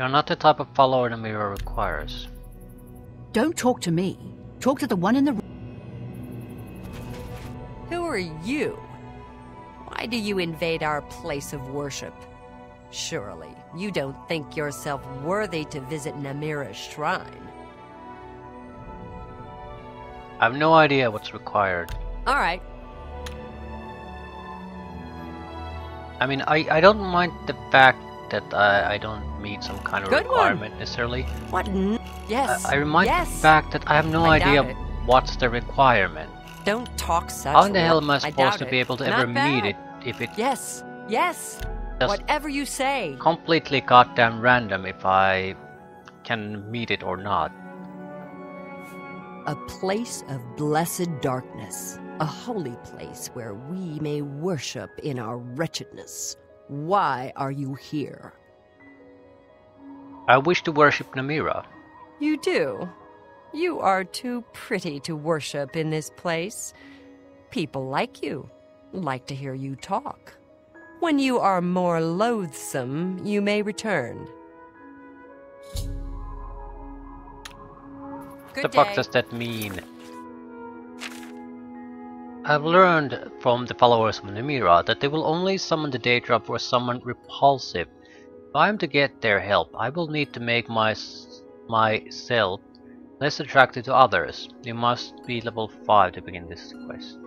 You're not the type of follower the mirror requires. Don't talk to me. Talk to the one in the room. Who are you? Why do you invade our place of worship? Surely, you don't think yourself worthy to visit Namira's shrine. I have no idea what's required. Alright, I mean, I, I don't mind the fact that I, I don't meet some kind of Good one. requirement necessarily. what? Yes. I, I remind yes. the fact that I have no I idea what's the requirement. Don't talk such. How in the hell am I supposed to be able to Not ever meet it if it Yes. Yes. Whatever you say. completely goddamn random if I can meet it or not? A place of blessed darkness. A holy place where we may worship in our wretchedness. Why are you here? I wish to worship Namira. You do. You are too pretty to worship in this place. People like you, like to hear you talk. When you are more loathsome, you may return. Good the fuck day. does that mean? I've learned from the followers of Namira that they will only summon the Daedra for someone repulsive. If I am to get their help, I will need to make my, myself less attractive to others. You must be level 5 to begin this quest.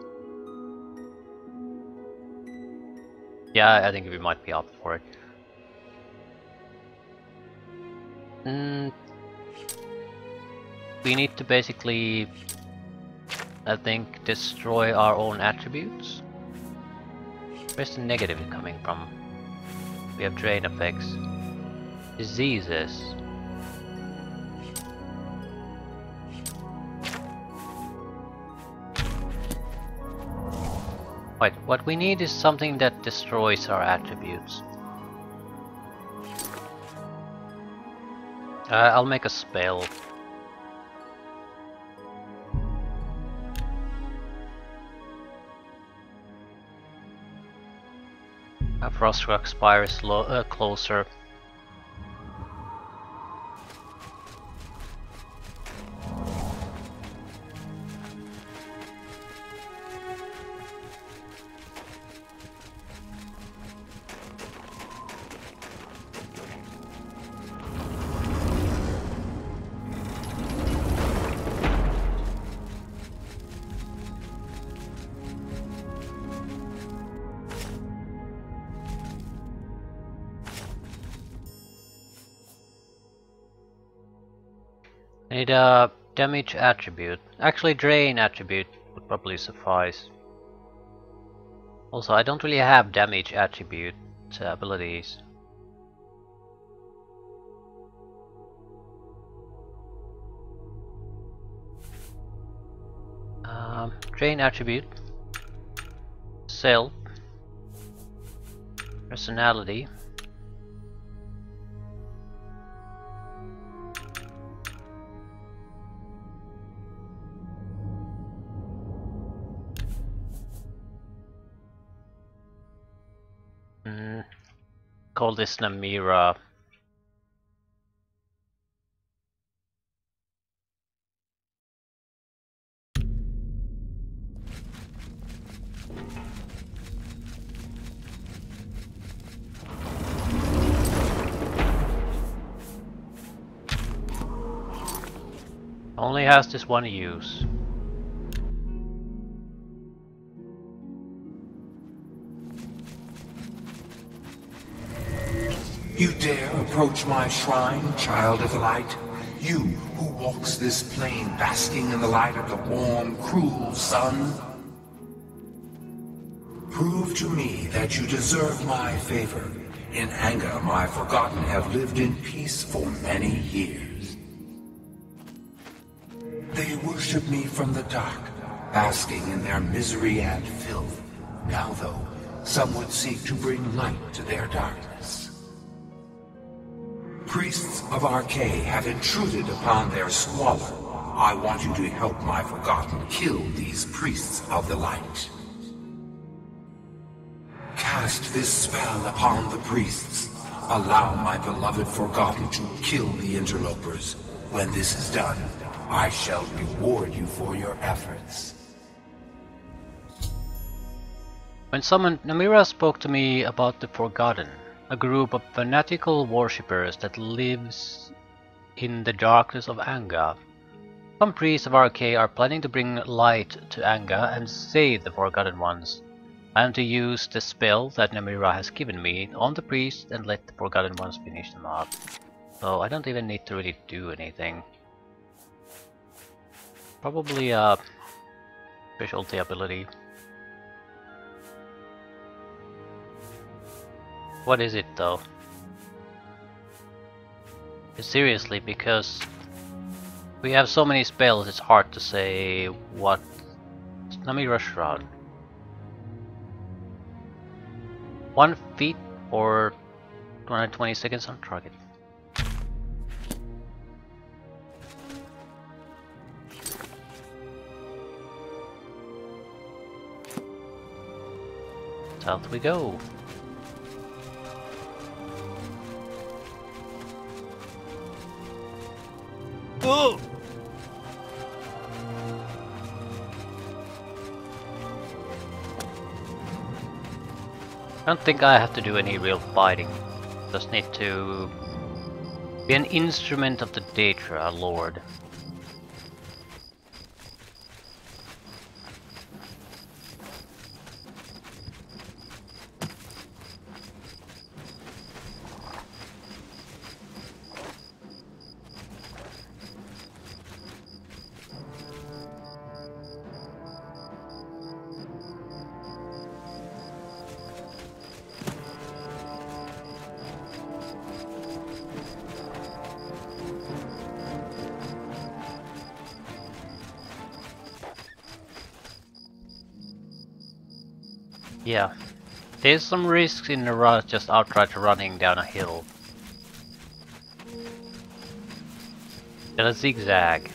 Yeah, I think we might be up for it. Mm, we need to basically, I think, destroy our own attributes. Where's the negative coming from? We have drain effects. Diseases. Wait, what we need is something that destroys our attributes. Uh, I'll make a spell. A Frostcrag Spire is uh, closer. I need a damage attribute. Actually, drain attribute would probably suffice. Also, I don't really have damage attribute abilities. Um, drain attribute. Self. Personality. Call this Namira. Only has this one use. You dare approach my shrine, child of light? You who walks this plain basking in the light of the warm, cruel sun? Prove to me that you deserve my favor. In anger, my forgotten have lived in peace for many years. They worship me from the dark, basking in their misery and filth. Now, though, some would seek to bring light to their darkness. Priests of Arkay have intruded upon their squalor. I want you to help my forgotten kill these priests of the light. Cast this spell upon the priests. allow my beloved Forgotten to kill the interlopers. When this is done, I shall reward you for your efforts. When summoned, Namira spoke to me about the Forgotten, a group of fanatical worshippers that lives in the darkness of Anga. Some priests of Arkay are planning to bring light to Anga and save the Forgotten Ones. I am to use the spell that Namira has given me on the priest and let the Forgotten Ones finish them up. So I don't even need to really do anything. Probably a specialty ability. What is it though? Seriously, because we have so many spells, it's hard to say what. Let me rush around. One feet or 220 seconds on target. South we go. I don't think I have to do any real fighting. Just need to be an instrument of the Daedra Lord. There's some risks in the just outright running down a hill. And a zigzag.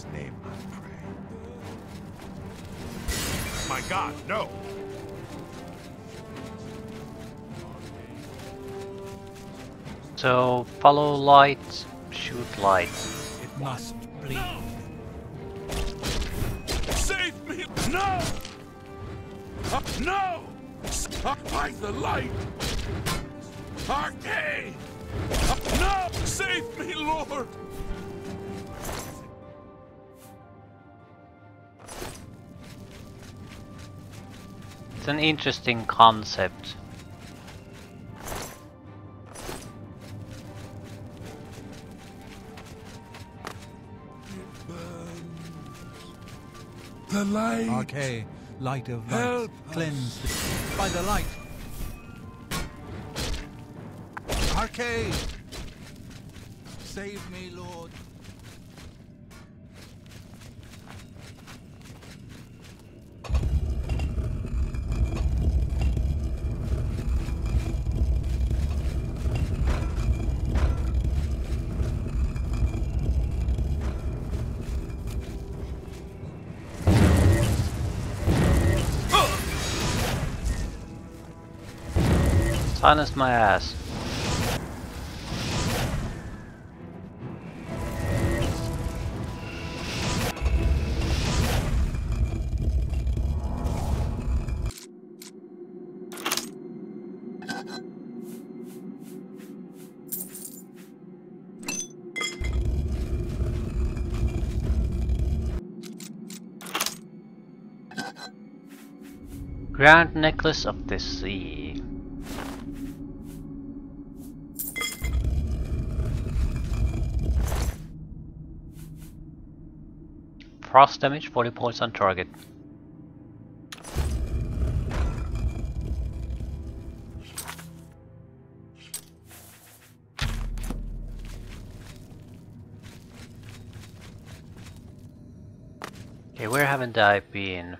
His name I pray. My god, no! So follow light, shoot light. It must bleed. Save me! No! Uh, no! Uh, by the light! Arcade! Uh, no! Save me, Lord! An interesting concept. The light! Arcade, light of light, Help cleansed by the light. Arcade, save me, Lord. Silence my ass. Grand Necklace of the Sea. Frost damage, 40 points on target. Okay, where haven't I been?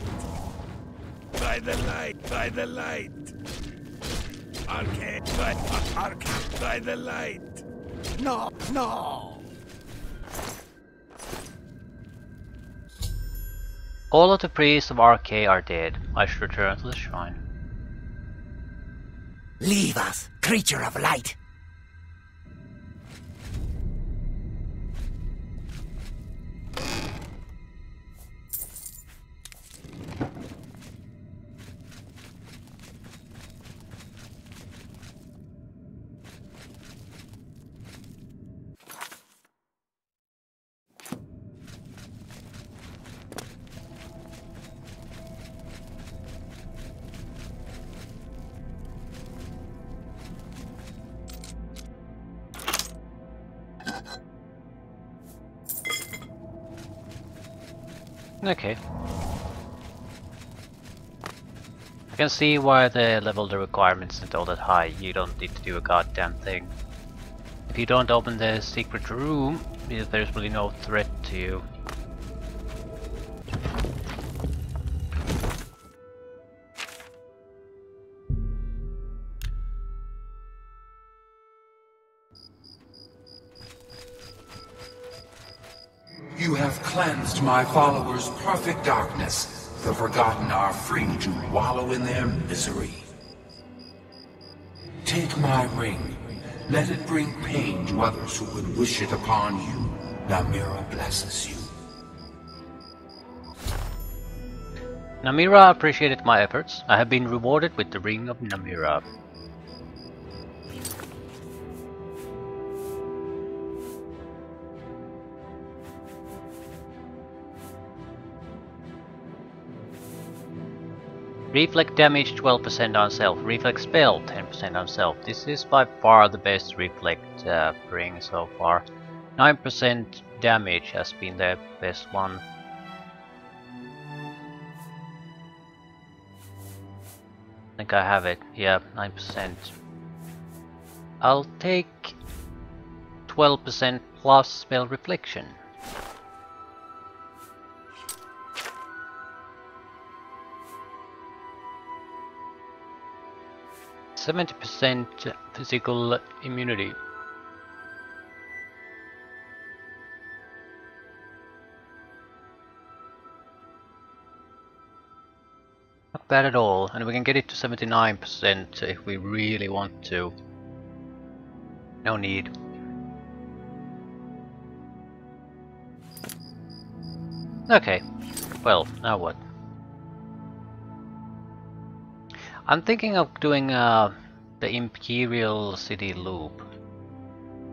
Light. By the light. By the light. Arcade. By, uh, arcade. By the light. No, no. All of the priests of Arkay are dead. I should return to the shrine. Leave us, creature of light. Can see why the level the requirements isn't all that high. You don't need to do a goddamn thing. If you don't open the secret room, there's really no threat to you. You have cleansed my followers' perfect darkness. The forgotten are free to wallow in their misery. Take my ring. Let it bring pain to others who would wish it upon you. Namira blesses you. Namira appreciated my efforts. I have been rewarded with the Ring of Namira. Reflect damage 12% on self, reflect spell 10% on self. This is by far the best reflect uh, ring so far. 9% damage has been the best one. I think I have it, yeah, 9%. I'll take 12% plus spell reflection. Seventy percent physical immunity. Not bad at all, and we can get it to 79% if we really want to. No need. Okay, well, now what? I'm thinking of doing uh, the Imperial City loop.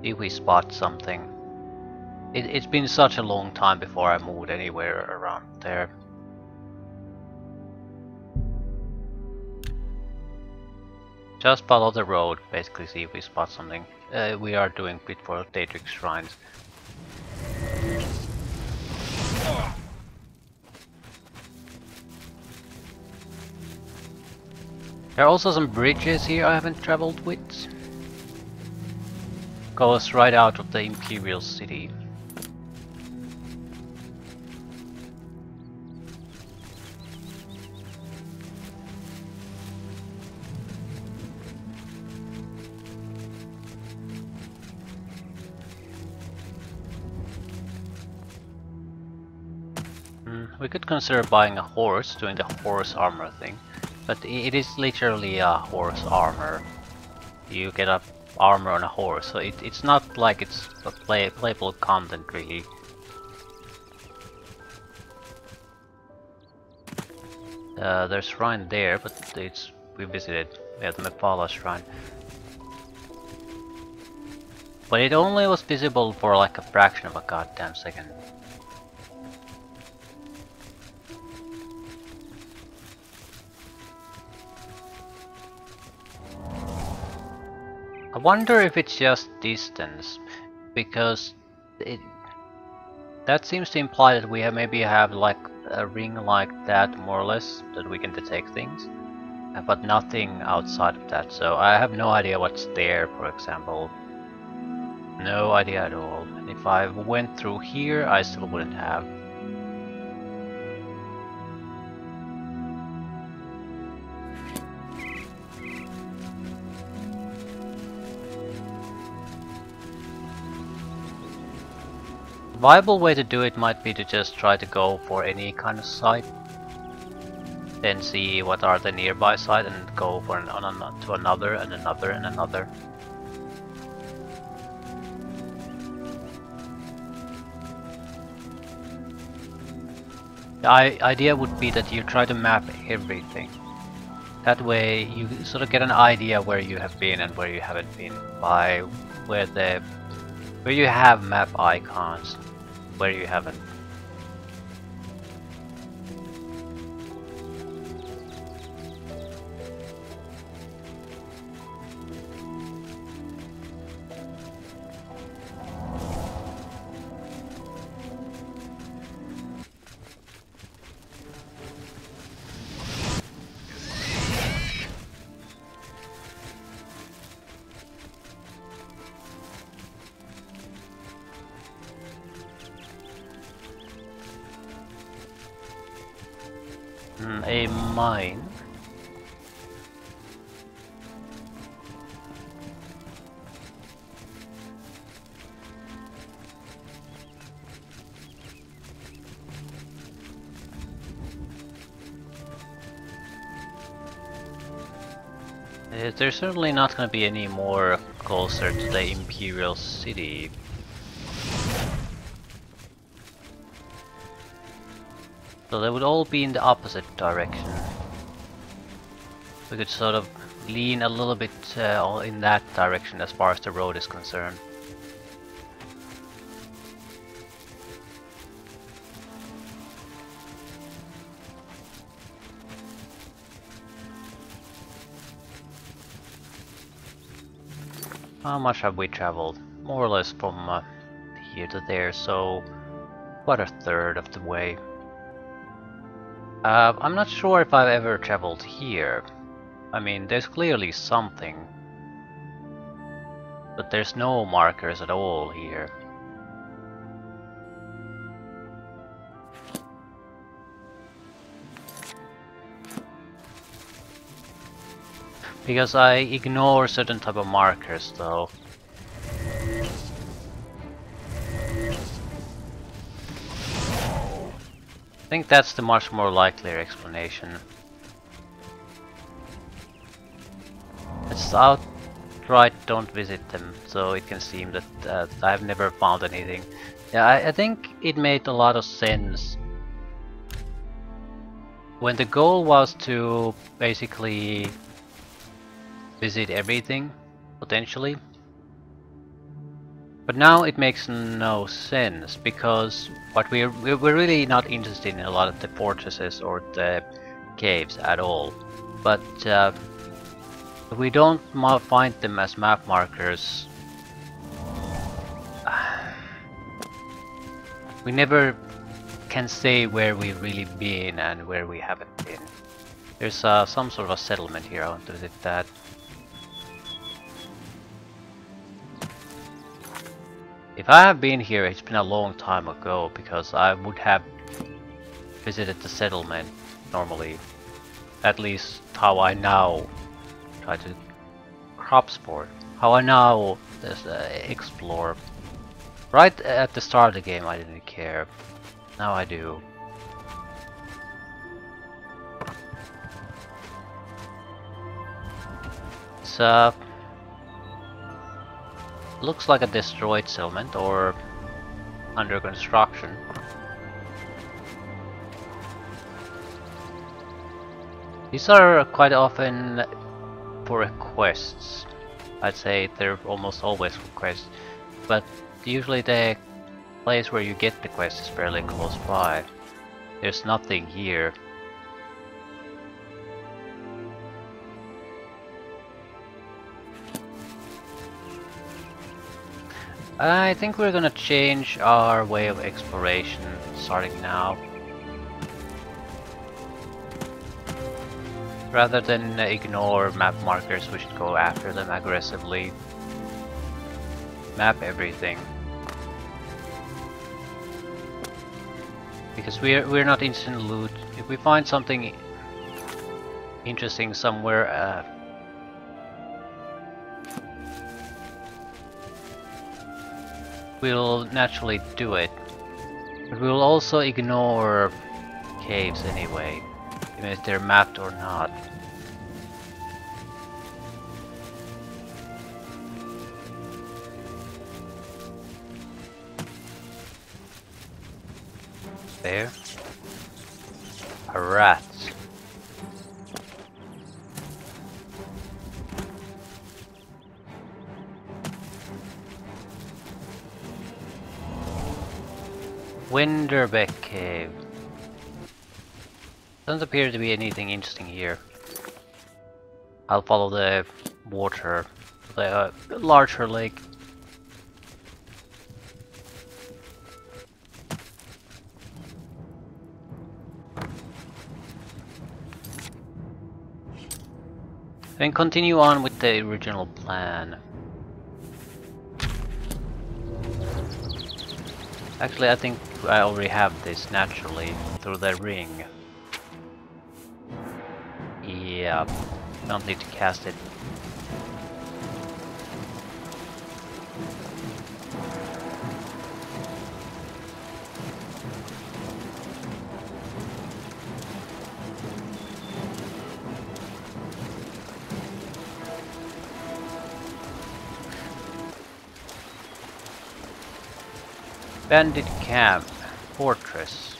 If we spot something. It, it's been such a long time before I moved anywhere around there. Just follow the road, basically see if we spot something. Uh, we are doing for Daedric Shrines. There are also some bridges here I haven't traveled with. Goes right out of the Imperial City. Hmm, we could consider buying a horse, doing the horse armor thing. But it is literally a horse armor. You get a armor on a horse, so it, it's not like it's a play, playable content really. Uh, there's shrine there, but it's we visited. The Mephala shrine. But it only was visible for like a fraction of a goddamn second. Wonder if it's just distance, because it, that seems to imply that we have maybe have like a ring like that more or less that we can detect things uh, but nothing outside of that. So I have no idea what's there for example. No idea at all. And if I went through here I still wouldn't have viable way to do it might be to just try to go for any kind of site then see what are the nearby site and go for an, on, to another and another and another. The idea would be that you try to map everything. That way you sort of get an idea where you have been and where you haven't been by where the where you have map icons where you haven't. Certainly not going to be any more closer to the Imperial City. So they would all be in the opposite direction. We could sort of lean a little bit uh, in that direction as far as the road is concerned. How much have we traveled? More or less from uh, here to there, so what a third of the way. Uh, I'm not sure if I've ever traveled here. I mean, there's clearly something. But there's no markers at all here. Because I ignore certain type of markers though. I think that's the much more likelier explanation. It's outright don't visit them, so it can seem that uh, I've never found anything. Yeah, I, I think it made a lot of sense when the goal was to basically visit everything, potentially. But now it makes no sense because what we're we're really not interested in a lot of the fortresses or the caves at all. But uh, we don't find them as map markers. We never can say where we've really been and where we haven't been. There's uh, some sort of a settlement here. I want to visit that. If I have been here, it's been a long time ago, because I would have visited the settlement normally. At least how I now try to crop sport. How I now uh, explore. Right at the start of the game I didn't care. Now I do. So looks like a destroyed settlement or under construction. These are quite often for requests. I'd say they're almost always requests, but usually the place where you get the quest is fairly close by. There's nothing here. I think we're gonna change our way of exploration starting now. Rather than ignore map markers, we should go after them aggressively. Map everything. Because we're we're not instant loot. If we find something interesting somewhere, uh, we'll naturally do it. But we'll also ignore caves anyway, even if they're mapped or not. There. A rat. Wenderbek Cave. Doesn't appear to be anything interesting here. I'll follow the water, the uh, larger lake. Then continue on with the original plan. Actually, I think I already have this naturally through the ring. Yeah, don't need to cast it. Bandit camp, fortress.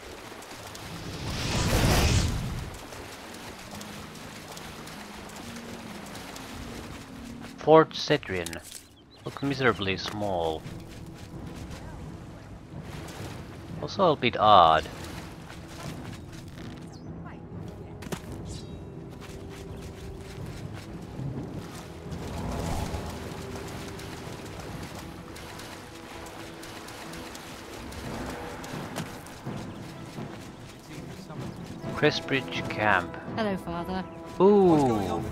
Fort Cedrian. Look miserably small. Also a bit odd. Crestbridge camp. Hello, Father. Ooh,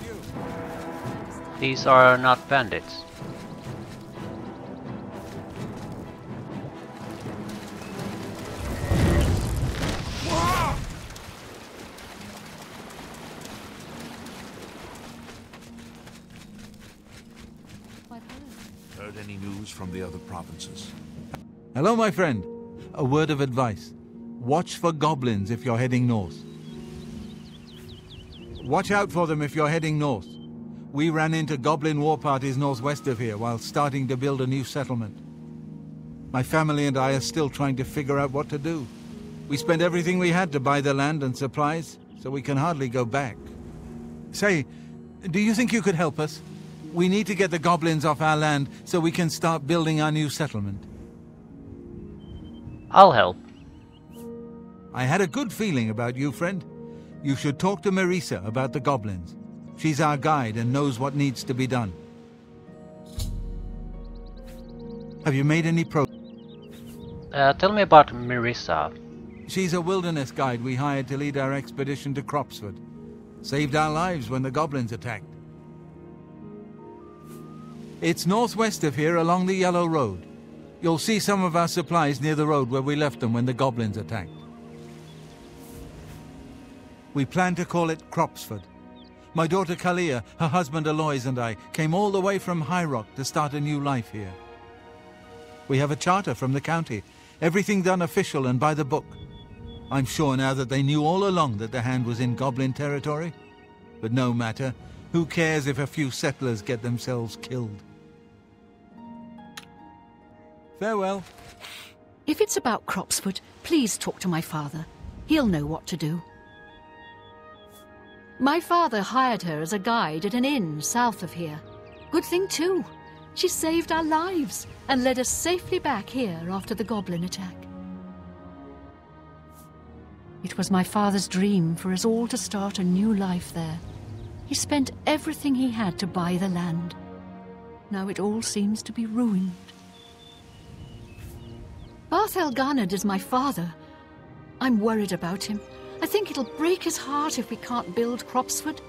these are not bandits. Heard any news from the other provinces? Hello, my friend. A word of advice. Watch for goblins if you're heading north. Watch out for them if you're heading north. We ran into goblin war parties northwest of here while starting to build a new settlement. My family and I are still trying to figure out what to do. We spent everything we had to buy the land and supplies, so we can hardly go back. Say, do you think you could help us? We need to get the goblins off our land so we can start building our new settlement. I'll help. I had a good feeling about you, friend. You should talk to Marisa about the goblins. She's our guide and knows what needs to be done. Have you made any pro? Uh, tell me about Marissa. She's a wilderness guide we hired to lead our expedition to Cropsford. Saved our lives when the goblins attacked. It's northwest of here along the Yellow Road. You'll see some of our supplies near the road where we left them when the goblins attacked. We plan to call it Cropsford. My daughter Kalia, her husband Alois and I came all the way from High Rock to start a new life here. We have a charter from the county, everything done official and by the book. I'm sure now that they knew all along that the hand was in Goblin territory. But no matter, who cares if a few settlers get themselves killed? Farewell. If it's about Cropsford, please talk to my father. He'll know what to do. My father hired her as a guide at an inn south of here. Good thing, too. She saved our lives and led us safely back here after the goblin attack. It was my father's dream for us all to start a new life there. He spent everything he had to buy the land. Now it all seems to be ruined. Barthel Garnard is my father. I'm worried about him. I think it'll break his heart if we can't build Cropsford.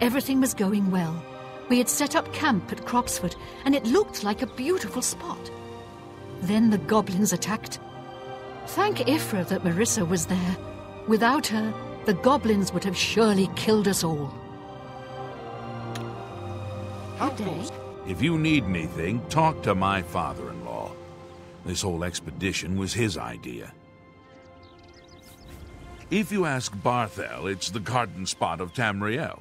Everything was going well. We had set up camp at Cropsford, and it looked like a beautiful spot. Then the goblins attacked. Thank Ifra that Marissa was there. Without her, the goblins would have surely killed us all. Good day. If you need anything, talk to my father-in-law. This whole expedition was his idea. If you ask Barthel, it's the garden spot of Tamriel.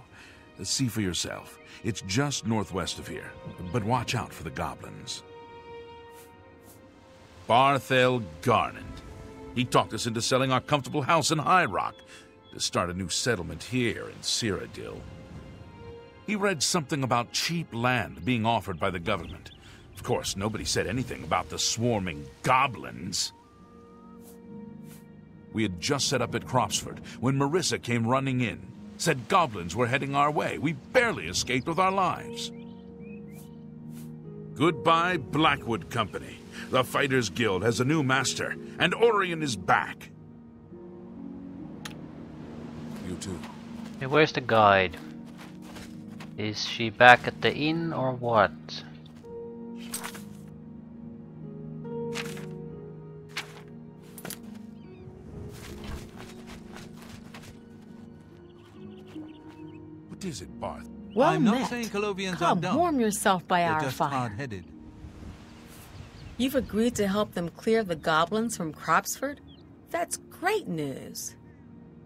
See for yourself. It's just northwest of here. But watch out for the goblins. Barthel Garland. He talked us into selling our comfortable house in High Rock to start a new settlement here in Cyrodiil. He read something about cheap land being offered by the government. Of course, nobody said anything about the swarming goblins. We had just set up at Cropsford when Marissa came running in. Said goblins were heading our way. We barely escaped with our lives. Goodbye, Blackwood Company. The Fighters Guild has a new master, and Oreyn is back. You too. Hey, where's the guide? Is she back at the inn or what? Is it, Barth? Well I'm not met. saying Colovians Come, are dumb. warm yourself by They're our just fire. hard-headed. You've agreed to help them clear the goblins from Cropsford? That's great news.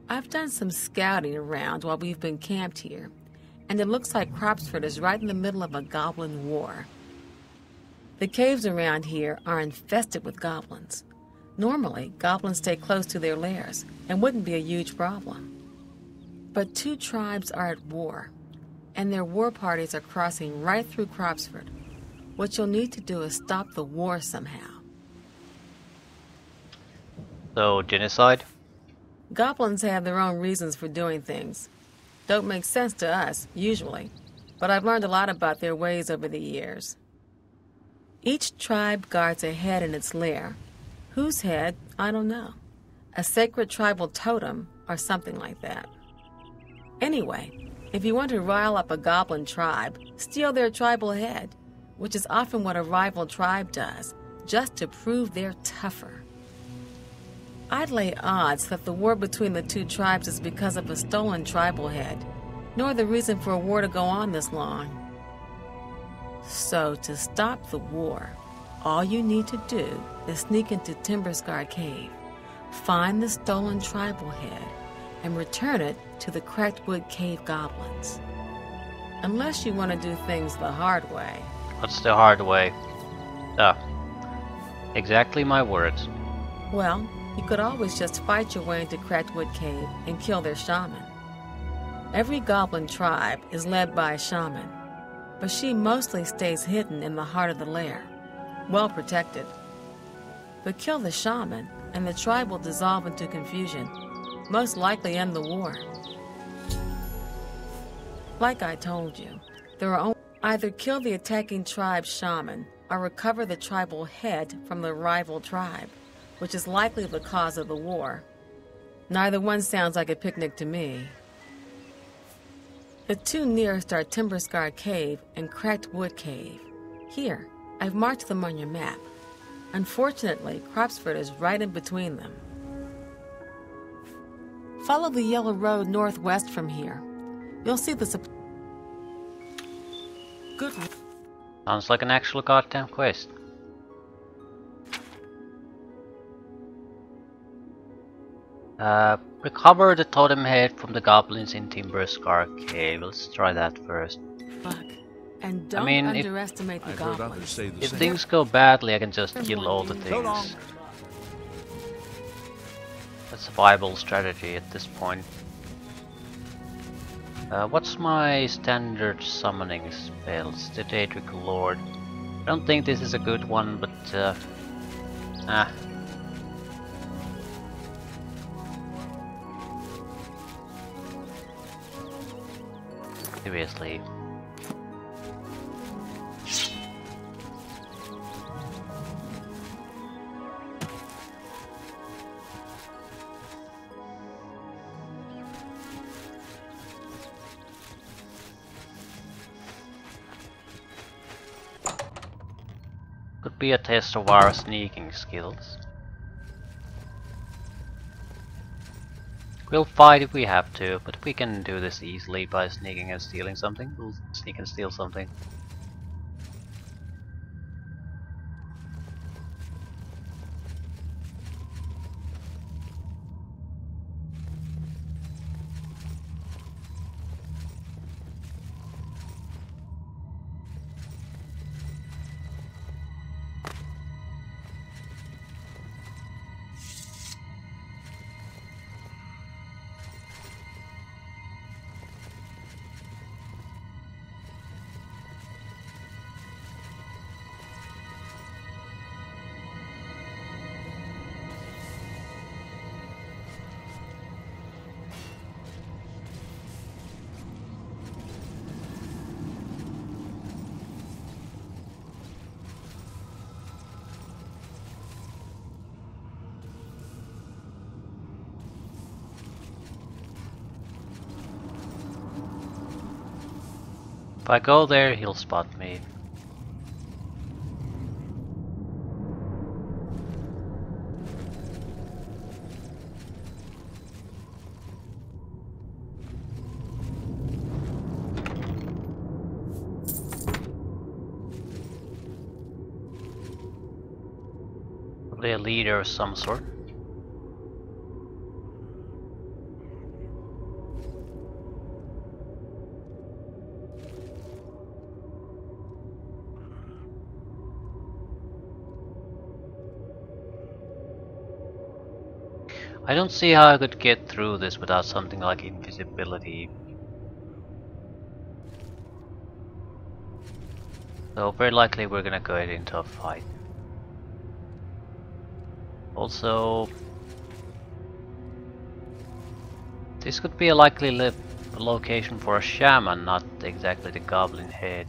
I've done some scouting around while we've been camped here, and it looks like Cropsford is right in the middle of a goblin war. The caves around here are infested with goblins. Normally, goblins stay close to their lairs and wouldn't be a huge problem. But two tribes are at war, and their war parties are crossing right through Cropsford. What you'll need to do is stop the war somehow. So, genocide? Goblins have their own reasons for doing things. Don't make sense to us, usually, but I've learned a lot about their ways over the years. Each tribe guards a head in its lair. Whose head, I don't know. A sacred tribal totem or something like that. Anyway, if you want to rile up a goblin tribe, steal their tribal head, which is often what a rival tribe does, just to prove they're tougher. I'd lay odds that the war between the two tribes is because of a stolen tribal head, nor the reason for a war to go on this long. So, to stop the war, all you need to do is sneak into Timberscar Cave, find the stolen tribal head, and return it to the Cracked Wood Cave goblins. Unless you want to do things the hard way. What's the hard way? Ah. Exactly my words. Well, you could always just fight your way into Crackwood Cave and kill their shaman. Every goblin tribe is led by a shaman, but she mostly stays hidden in the heart of the lair, well protected. But kill the shaman, and the tribe will dissolve into confusion, most likely end the war. Like I told you, there are only either kill the attacking tribe's shaman or recover the tribal head from the rival tribe, which is likely the cause of the war. Neither one sounds like a picnic to me. The two nearest are Timberscar Cave and Cracked Wood Cave. Here, I've marked them on your map. Unfortunately, Cropsford is right in between them. Follow the yellow road northwest from here. You'll see the sup- Good. Sounds like an actual goddamn quest. Uh, recover the totem head from the goblins in Timberscar Cave. Let's try that first. Buck. And don't mean, if- underestimate the I've goblins. the If same. things go badly, I can just kill all the So things. That's a viable strategy at this point. Uh, what's my standard summoning spells? The Daedric Lord. I don't think this is a good one, but uh, ah. Seriously. Be a test of our sneaking skills. We'll fight if we have to, but we can do this easily by sneaking and stealing something. We'll sneak and steal something. If I go there, he'll spot me. Probably a leader of some sort. I don't see how I could get through this without something like invisibility. So very likely we're gonna go into a fight. Also, this could be a likely location for a shaman, not exactly the goblin head.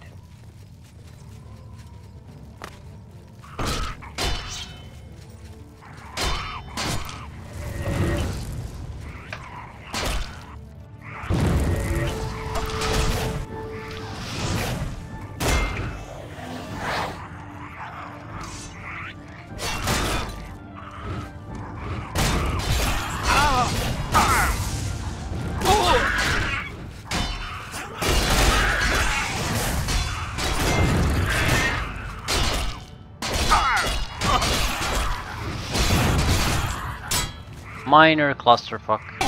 Minor clusterfuck.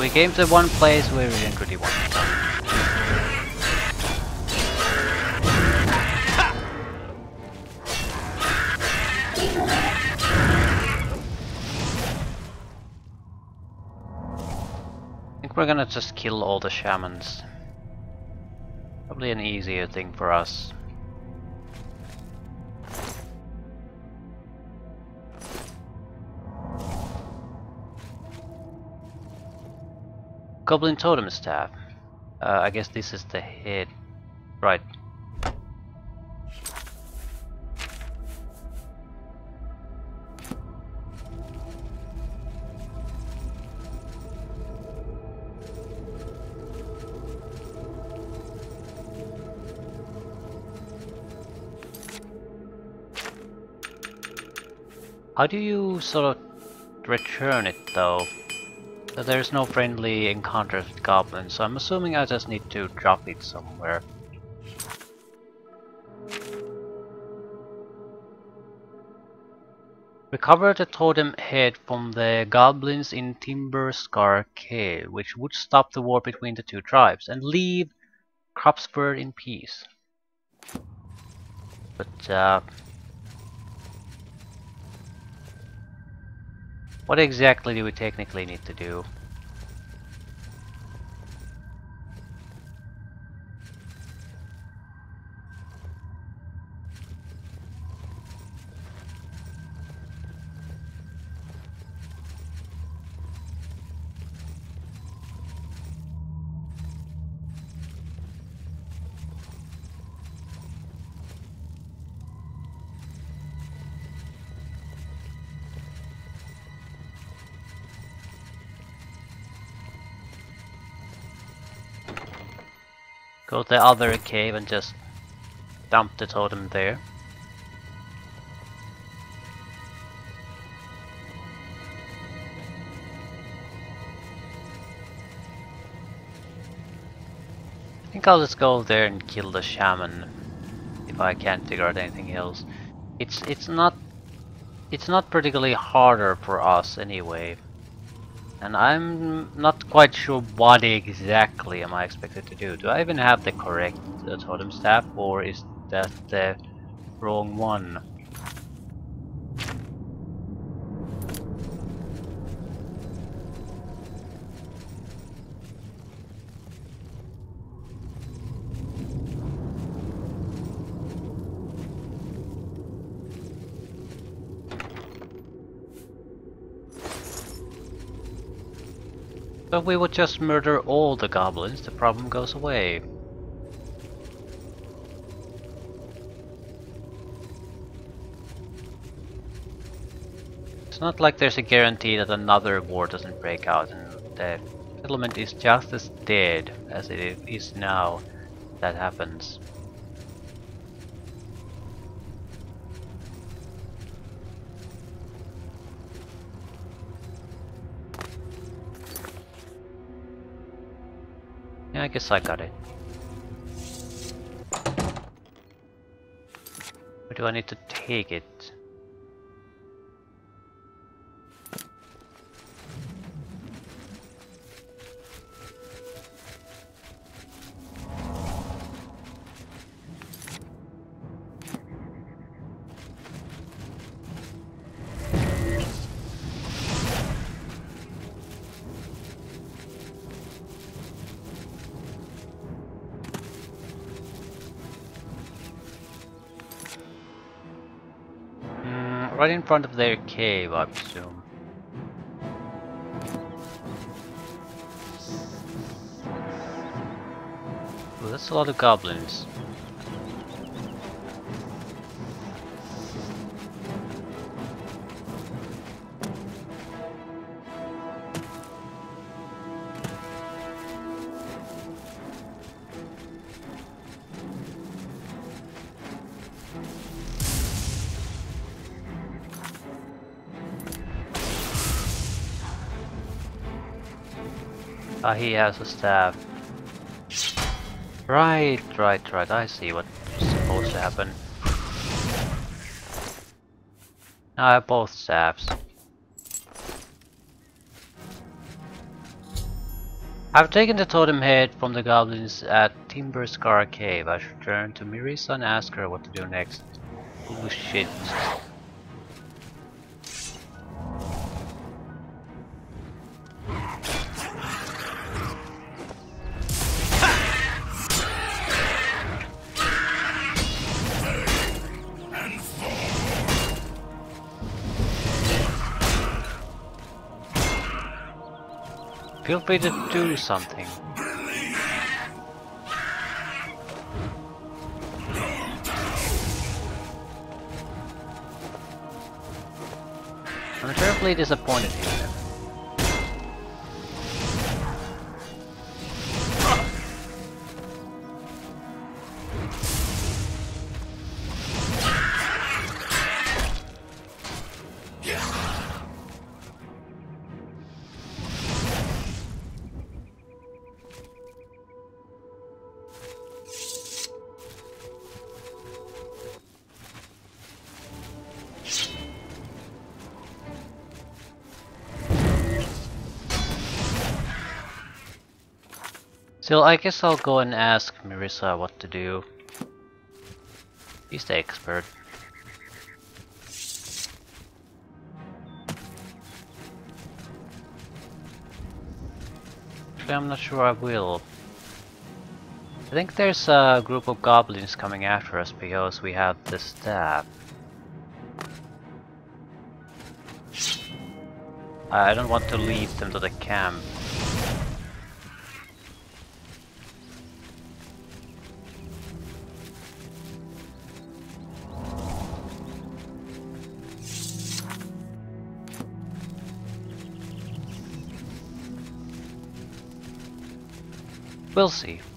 We came to one place where we didn't really want to. I think we're gonna just kill all the shamans. Probably an easier thing for us. Goblin Totem Staff. Uh, I guess this is the head. Right. How do you sort of return it though? There's no friendly encounters with goblins, so I'm assuming I just need to drop it somewhere. Recover the totem head from the goblins in Timberscar Cave, which would stop the war between the two tribes, and leave Cropsford in peace. But, uh, What exactly do we technically need to do? Go to the other cave and just dump the totem there. I think I'll just go there and kill the shaman if I can't figure out anything else. It's it's not it's not particularly harder for us anyway. And I'm not quite sure what exactly am I expected to do. Do I even have the correct uh, totem staff or is that the wrong one? But we would just murder all the goblins, the problem goes away. It's not like there's a guarantee that another war doesn't break out and the settlement is just as dead as it is now that happens. Yeah, I guess I got it. Where do I need to take it? Right in front of their cave, I presume. Ooh, that's a lot of goblins. Ah, he has a staff. Right, right, right. I see what's supposed to happen. Now I have both staffs. I've taken the totem head from the goblins at Timberscar Cave. I should turn to Mirisa and ask her what to do next. Oh shit. Free to do something. I'm terribly disappointed here. Still, I guess I'll go and ask Mirisa what to do. He's the expert. Actually, I'm not sure I will. I think there's a group of goblins coming after us because we have the staff. I don't want to lead them to the camp. We'll see.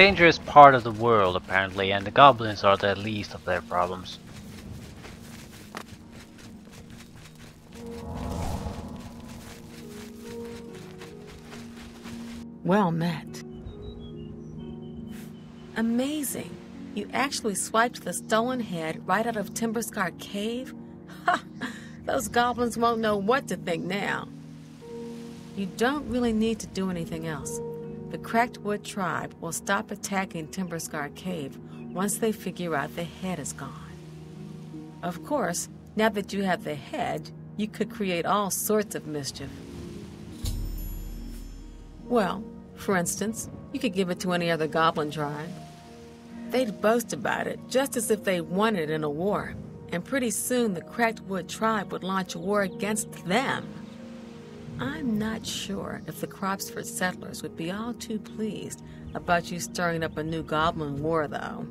The danger is part of the world apparently and the goblins are the least of their problems. Well met. Amazing. You actually swiped the stolen head right out of Timberscar Cave? Ha! Those goblins won't know what to think now. You don't really need to do anything else. The Cracked Wood tribe will stop attacking Timberscar Cave once they figure out the head is gone. Of course, now that you have the head, you could create all sorts of mischief. Well, for instance, you could give it to any other goblin tribe. They'd boast about it, just as if they won it in a war, and pretty soon the Cracked Wood tribe would launch a war against them. I'm not sure if the Cropsford settlers would be all too pleased about you stirring up a new goblin war, though.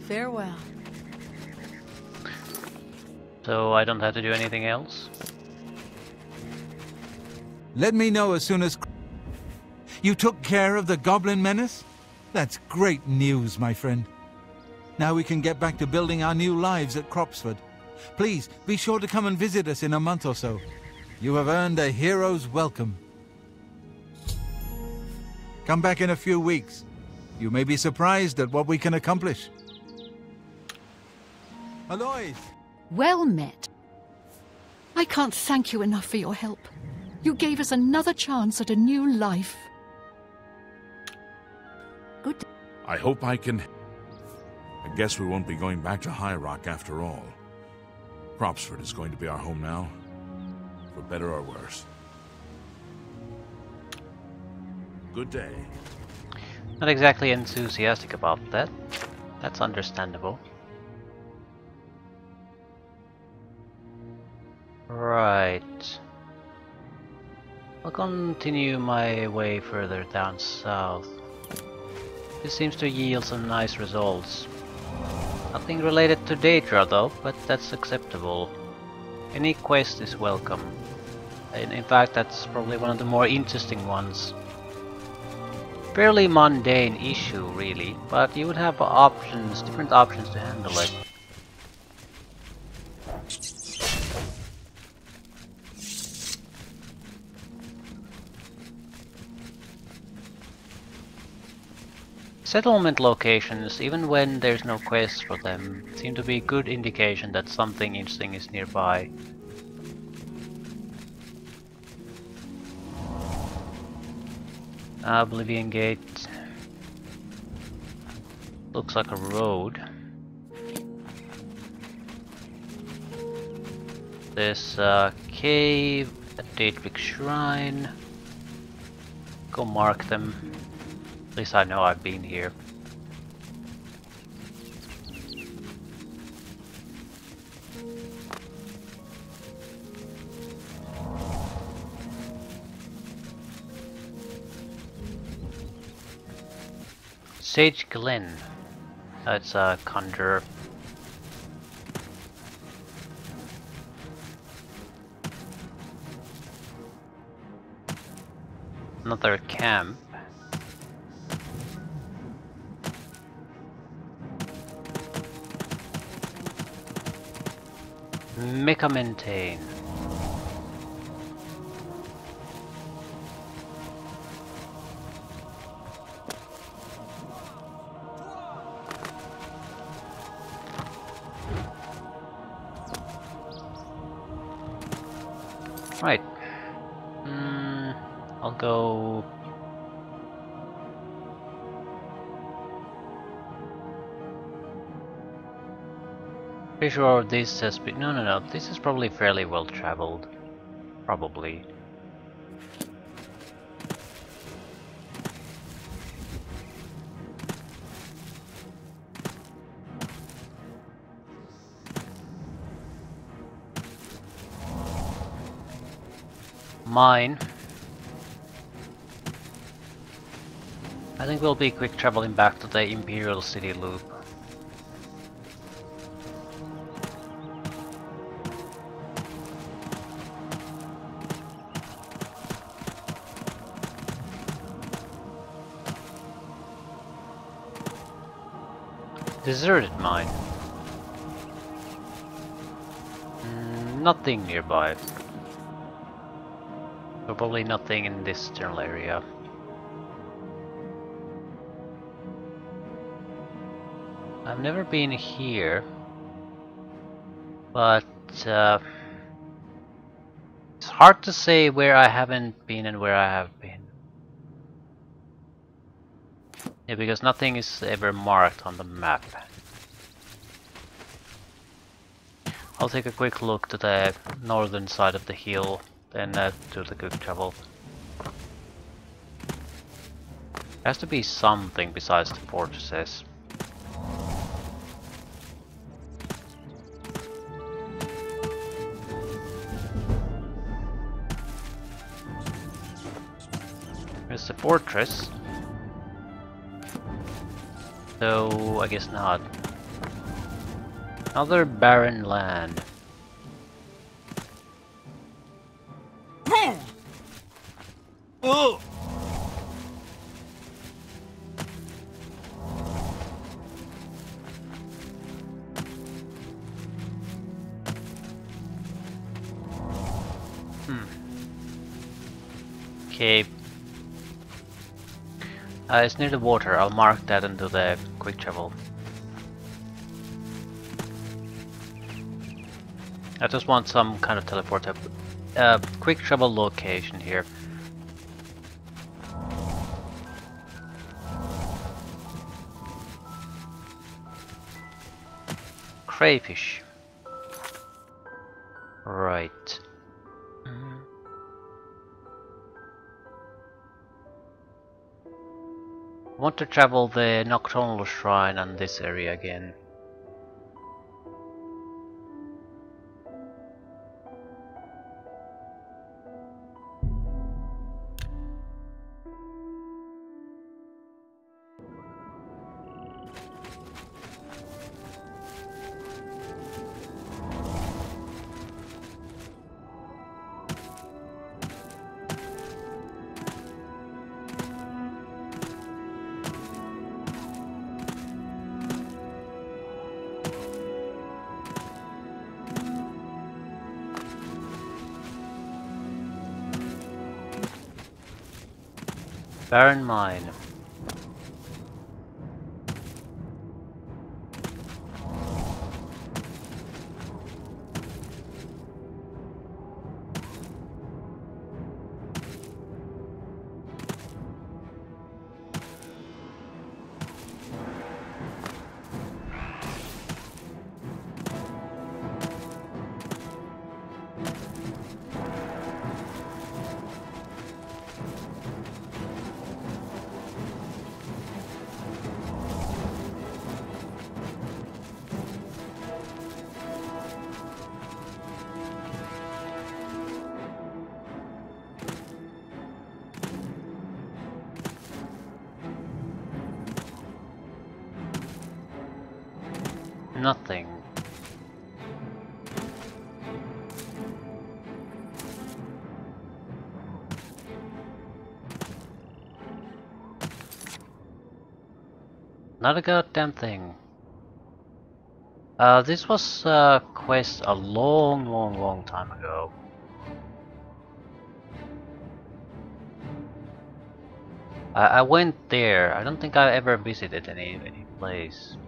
Farewell. So I don't have to do anything else? Let me know as soon as... You took care of the goblin menace? That's great news, my friend. Now we can get back to building our new lives at Cropsford. Please, be sure to come and visit us in a month or so. You have earned a hero's welcome. Come back in a few weeks. You may be surprised at what we can accomplish. Alois! Well met. I can't thank you enough for your help. You gave us another chance at a new life. Good. I hope I can... I guess we won't be going back to High Rock after all. Cropsford is going to be our home now, for better or worse. Good day. Not exactly enthusiastic about that. That's understandable. Right. I'll continue my way further down south. This seems to yield some nice results. Nothing related to Daedra though, but that's acceptable. Any quest is welcome. In, in fact, that's probably one of the more interesting ones. Fairly mundane issue, really, but you would have options, different options to handle it. Settlement locations, even when there's no quest for them, seem to be a good indication that something interesting is nearby. Oblivion Gate looks like a road. This uh, cave, a Daedric Shrine. Go mark them. At least I know I've been here. Sage Glen. That's a conjure. Another camp. Mecha maintain. Pretty sure this has been. No, no, no. This is probably fairly well traveled. Probably. Mine. I think we'll be quick traveling back to the Imperial City loop. Deserted mine. Mm, nothing nearby. Probably nothing in this general area. I've never been here, but uh, it's hard to say where I haven't been and where I have been. Yeah, because nothing is ever marked on the map. I'll take a quick look to the northern side of the hill, then uh, do the quick travel. There Has to be something besides the fortresses. There's the fortress. So, I guess not. Another barren land. Oh! Hmm. Okay. Uh, it's near the water. I'll mark that into the quick travel. I just want some kind of teleport up. Uh, quick travel location here. Crayfish. Right. Want to travel the Nocturnal Shrine and this area again. Barren Not a goddamn thing. Uh, this was a quest a long, long, long time ago. I, I went there. I don't think I ever visited any any place.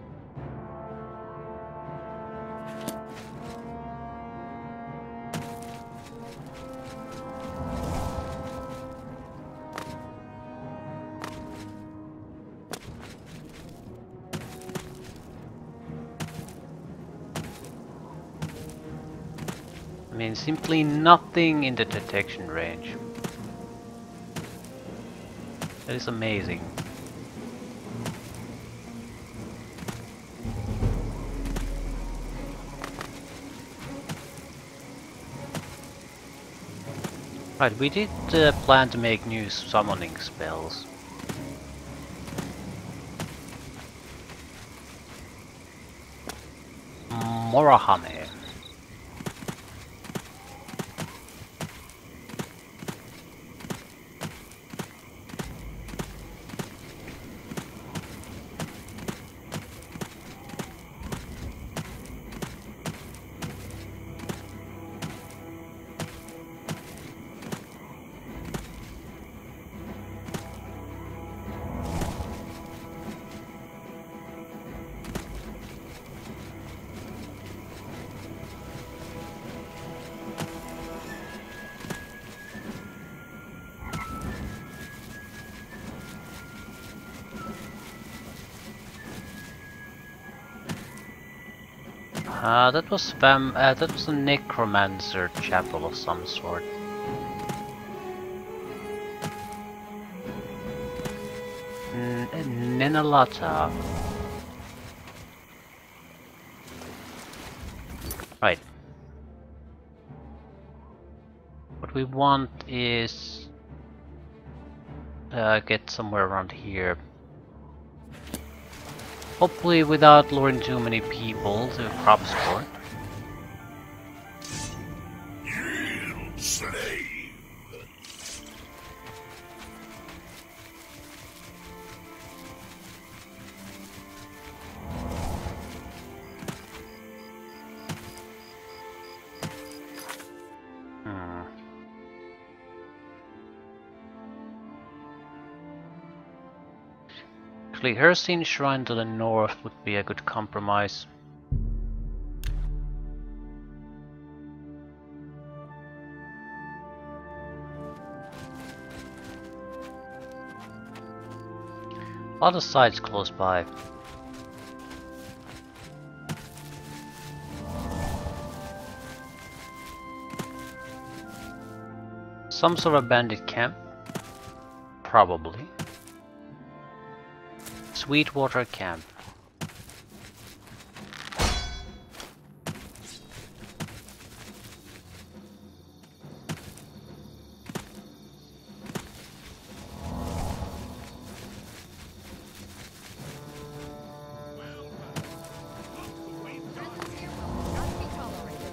Simply nothing in the detection range. That is amazing. Right, we did uh, plan to make new summoning spells. Morahame. Uh, that was Vam. Uh, that was a necromancer chapel of some sort. N Nenalata. Right. What we want is uh, get somewhere around here. Hopefully without luring too many people to Cropsford. Slave. Hircine Shrine to the north would be a good compromise. Other sites close by. Some sort of bandit camp? Probably. Sweetwater Camp.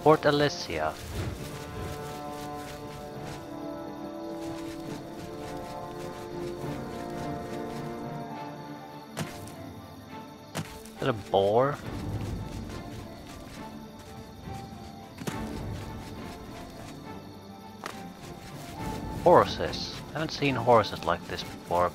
Fort Alessia. That a boar? Horses. I haven't seen horses like this before.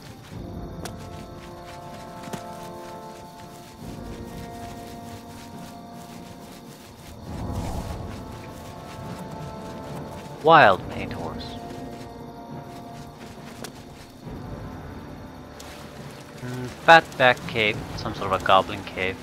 Wild paint Fatback cave, some sort of a goblin cave.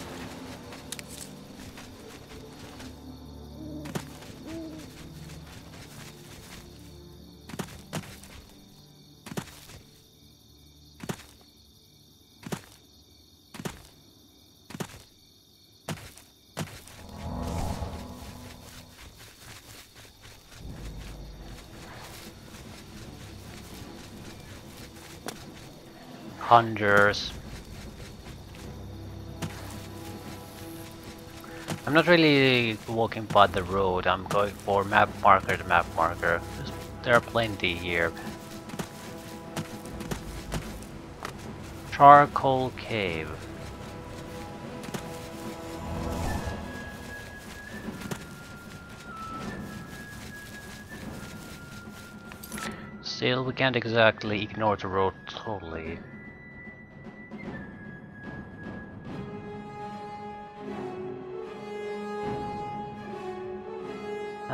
Hunters. I'm not really walking by the road, I'm going for map marker to map marker. There are plenty here. Charcoal Cave. Still, we can't exactly ignore the road totally.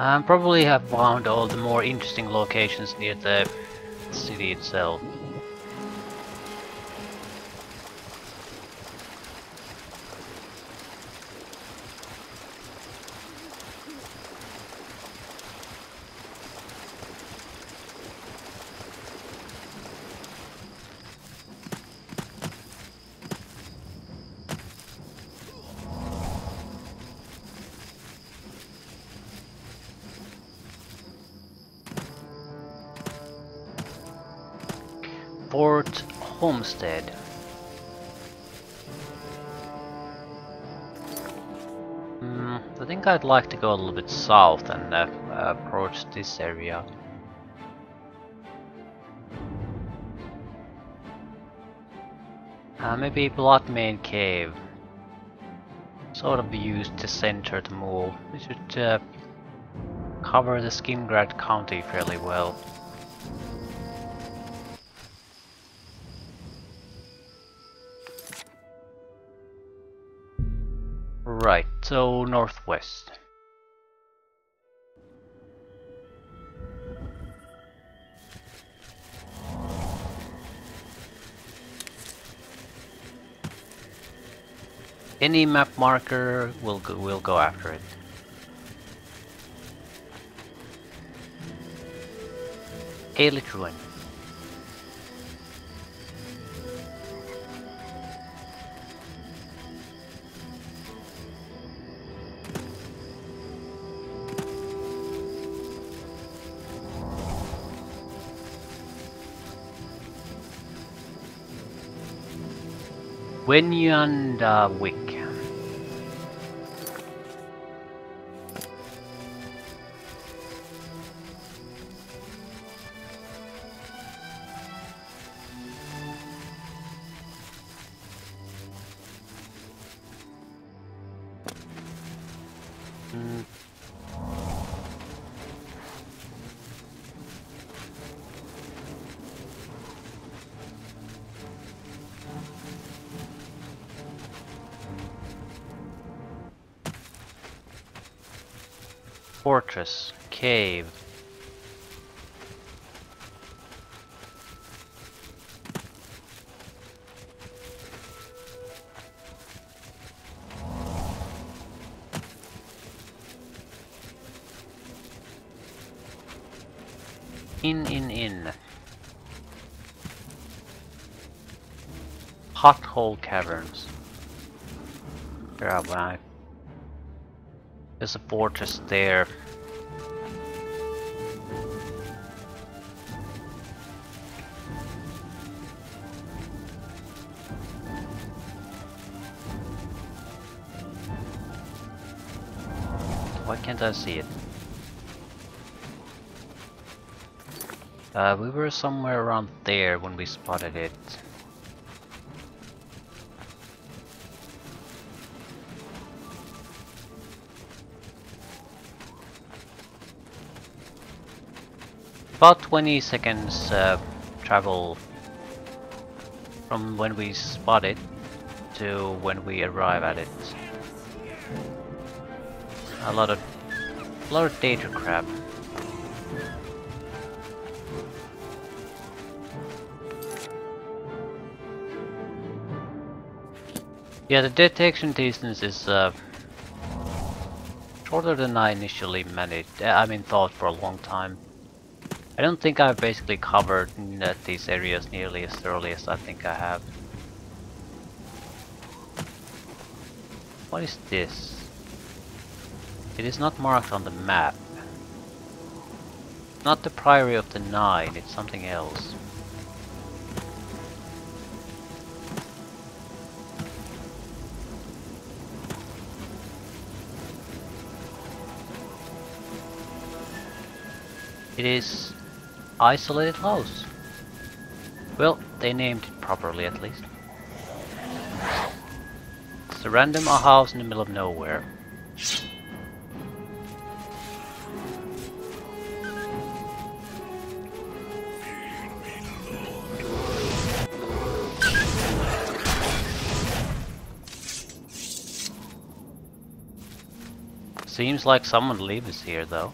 Um, probably have found all the more interesting locations near the city itself. Think I'd like to go a little bit south and uh, approach this area. Uh, maybe Bloodmane Cave. Sort of used to center the move. We should uh, cover the Skingrad County fairly well. Right, so northwest. Any map marker will go, will go after it. Aelith Ruin. Wenyanda Fortress, cave. In, in, in. Pothole caverns. Grab one. There's a fortress there. I see it? Uh, we were somewhere around there when we spotted it. About 20 seconds uh, travel from when we spot it to when we arrive at it. A lot of lot of data crap. Yeah, the detection distance is uh, shorter than I initially managed. I mean, thought for a long time. I don't think I've basically covered uh, these areas nearly as thoroughly as I think I have. What is this? It is not marked on the map. Not the Priory of the Nine, it's something else. It is isolated house. Well, they named it properly at least. It's a random house in the middle of nowhere. Seems like someone lives here though.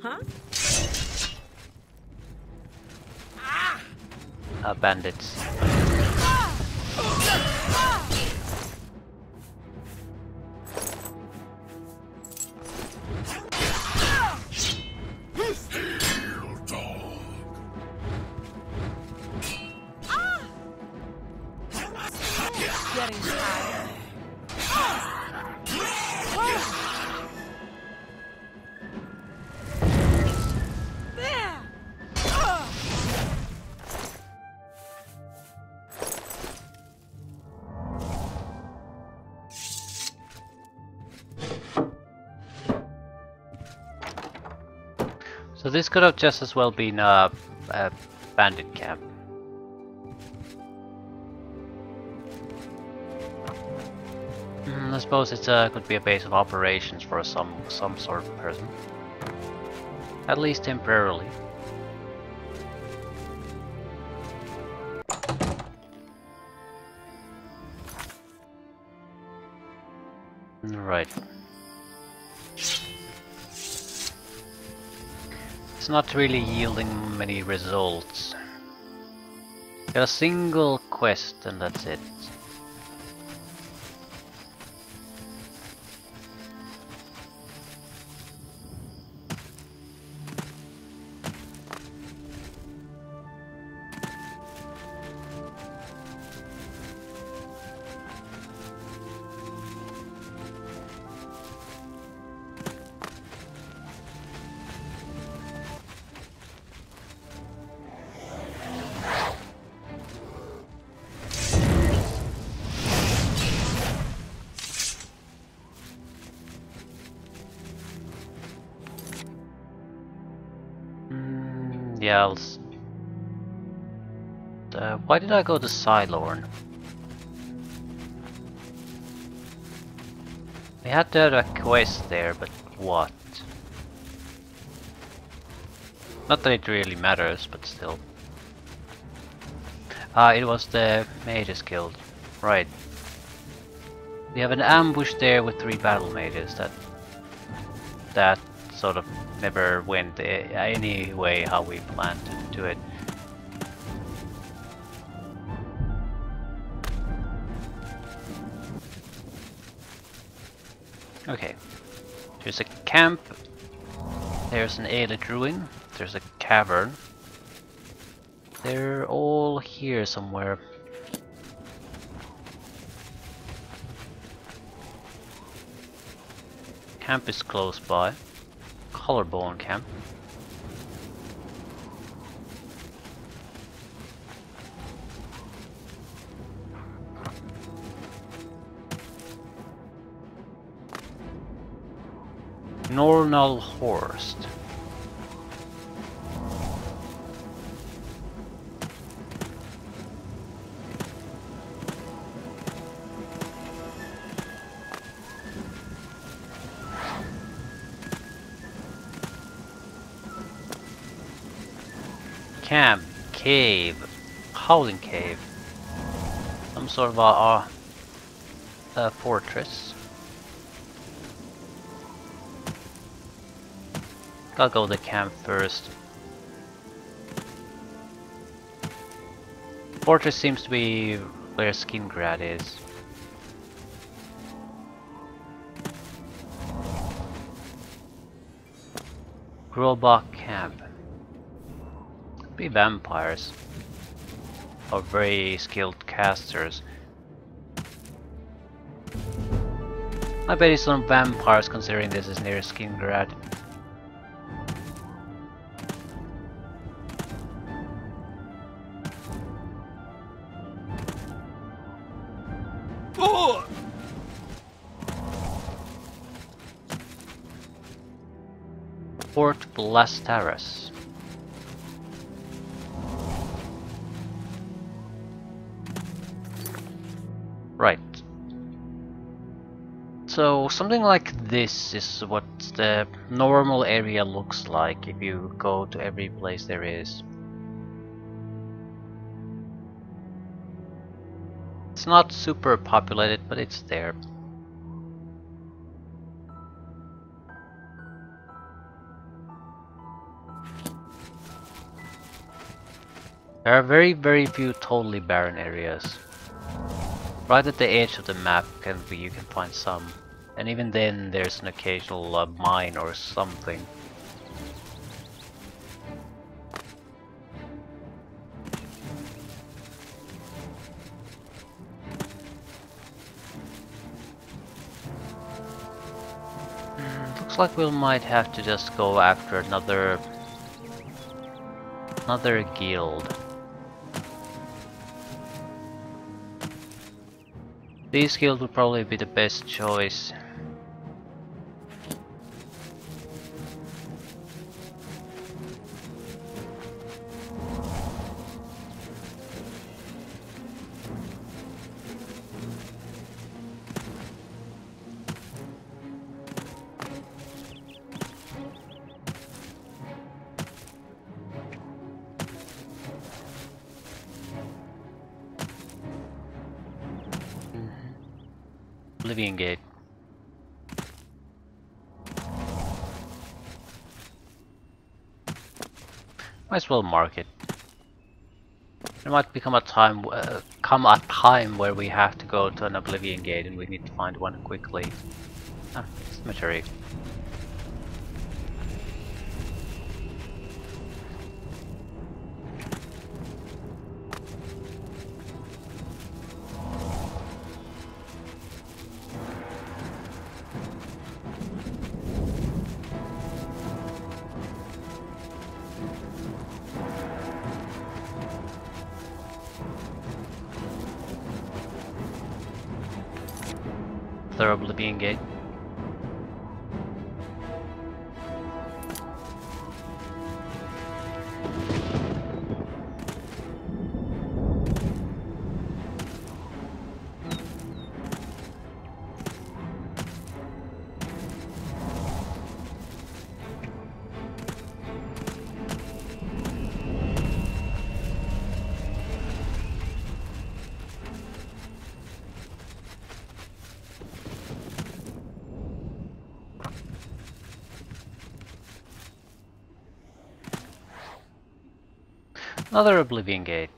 Huh? Uh, bandits. This could have just as well been a, a bandit camp. Mm, I suppose it uh, could be a base of operations for some some sort of person. At least temporarily. Right. It's not really yielding many results. Got a single quest and that's it. I go to Cylorn? We had to have a quest there, but what? Not that it really matters, but still. Ah, it was the Mages Guild. Right. We have an ambush there with three battle mages that that sort of never went any way how we planned camp. There's an Ayleid ruin. There's a cavern. They're all here somewhere. Camp is close by. Collarbone camp. Nornalhorst. Camp, cave, housing cave, some sort of a, a, a fortress. Gotta go to camp first. Fortress seems to be where Skingrad is. Grobak camp. Be vampires. Or very skilled casters. I bet it's some vampires considering this is near Skingrad. Fort Blastaris. Right. So something like this is what the normal area looks like if you go to every place there is. It's not super populated, but it's there. There are very very few totally barren areas. Right at the edge of the map can be, you can find some. And even then there's an occasional uh, mine or something. Mm, looks like we might have to just go after another another guild. This guild would probably be the best choice. Oblivion Gate. Might as well mark it. There might become a time, uh, come a time where we have to go to an Oblivion Gate and we need to find one quickly. Ah, cemetery. Another Oblivion Gate.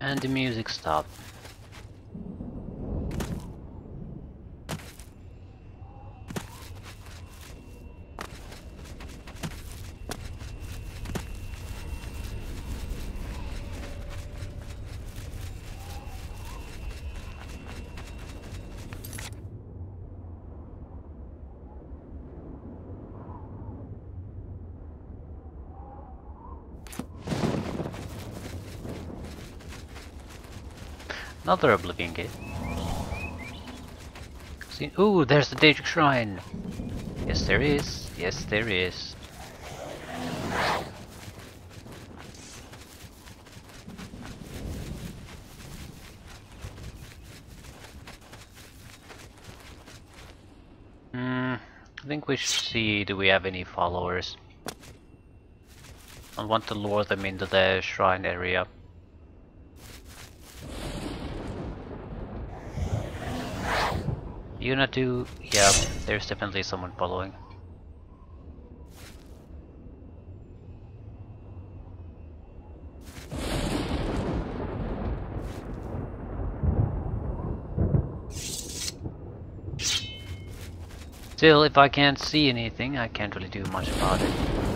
And the music stopped. Another Oblivion Gate. See, ooh, there's the Daedric Shrine! Yes, there is. Yes, there is. Hmm, I think we should see do we have any followers. I want to lure them into the shrine area. Yuna do yeah, there's definitely someone following. Still, if I can't see anything, I can't really do much about it.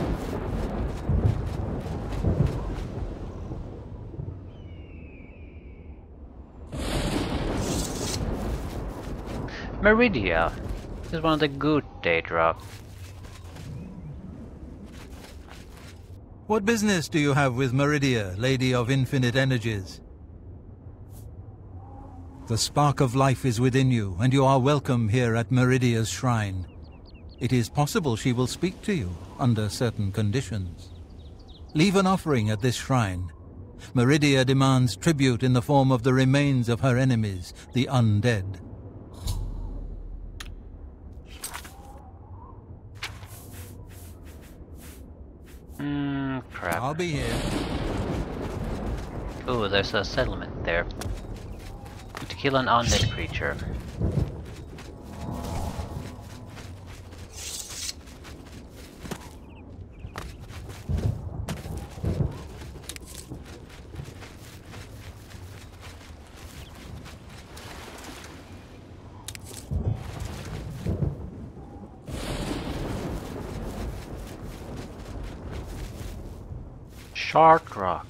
Meridia is one of the good Daedra. What business do you have with Meridia, Lady of Infinite Energies? The spark of life is within you, and you are welcome here at Meridia's shrine. It is possible she will speak to you under certain conditions. Leave an offering at this shrine. Meridia demands tribute in the form of the remains of her enemies, the undead. Hmm, crap. I'll be here. Oh, there's a settlement there to kill an undead creature. Shardrock.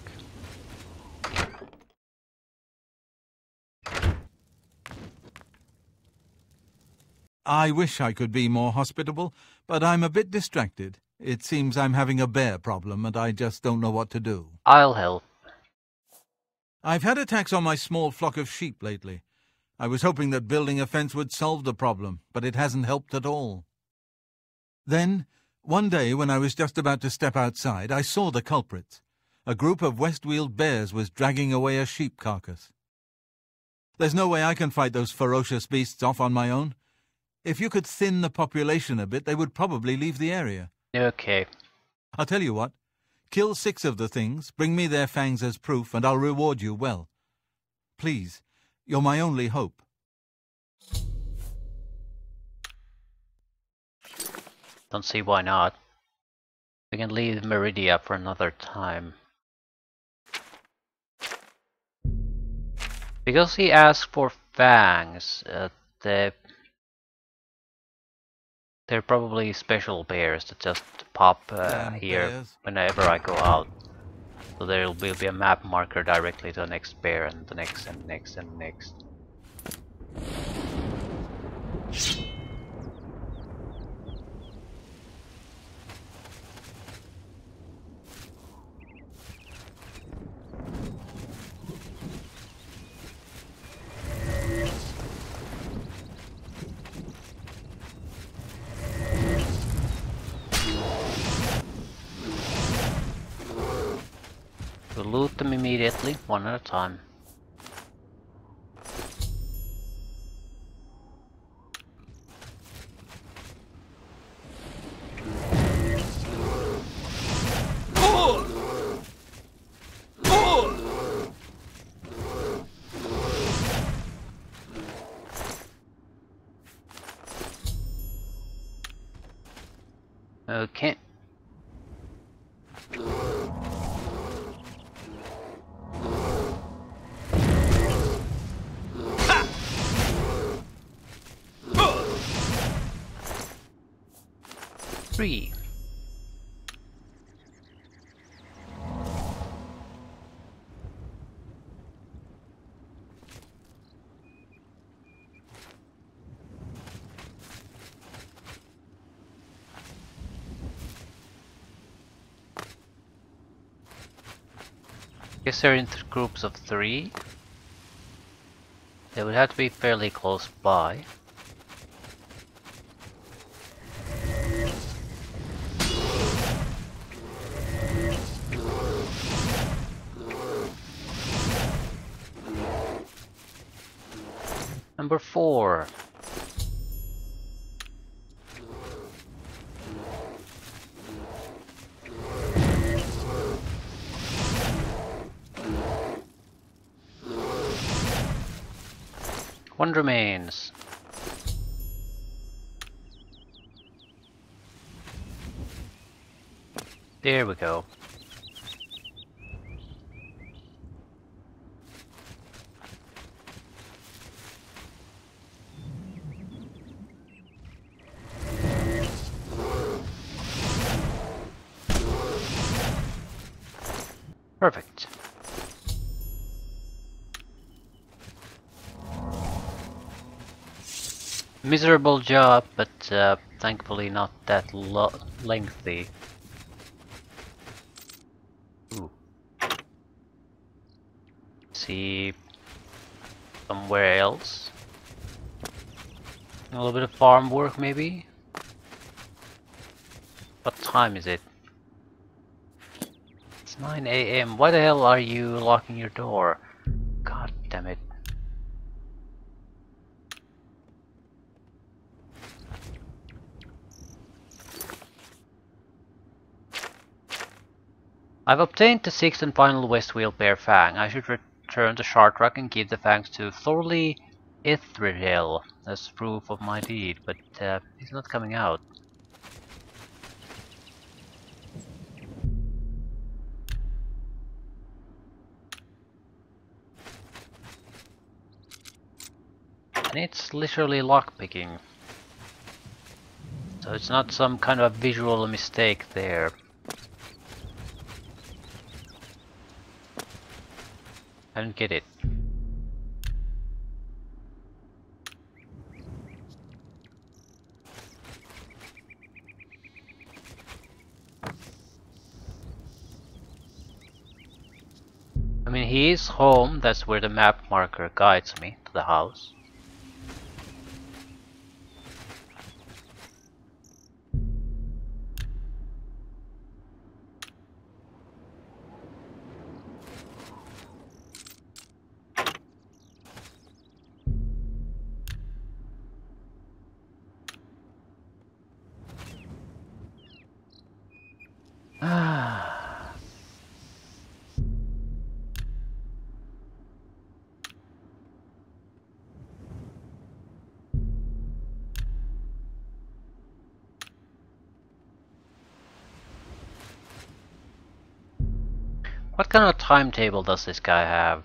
I wish I could be more hospitable, but I'm a bit distracted. It seems I'm having a bear problem and I just don't know what to do. I'll help. I've had attacks on my small flock of sheep lately. I was hoping that building a fence would solve the problem, but it hasn't helped at all. Then, one day when I was just about to step outside, I saw the culprits. A group of Westweald bears was dragging away a sheep carcass. There's no way I can fight those ferocious beasts off on my own. If you could thin the population a bit, they would probably leave the area. Okay. I'll tell you what. Kill six of the things, bring me their fangs as proof, and I'll reward you well. Please, you're my only hope. Don't see why not. We can leave Meridia for another time. Because he asked for fangs, uh, the they're probably special bears that just pop uh, here whenever I go out. So there will be a map marker directly to the next bear and the next and next and next. loot one at a time. They're in groups of three. They would have to be fairly close by. Miserable job, but uh, thankfully not that lengthy. Ooh. See somewhere else. A little bit of farm work maybe? What time is it? It's 9 a.m. Why the hell are you locking your door? God damn it. I've obtained the sixth and final Westweald Bear Fang. I should return to Shardrock and give the fangs to Thorley Ithridel as proof of my deed, but uh, he's not coming out. And it's literally lockpicking. So it's not some kind of visual mistake there. I don't get it. I mean, he is home, that's where the map marker guides me to the house. What kind of timetable does this guy have?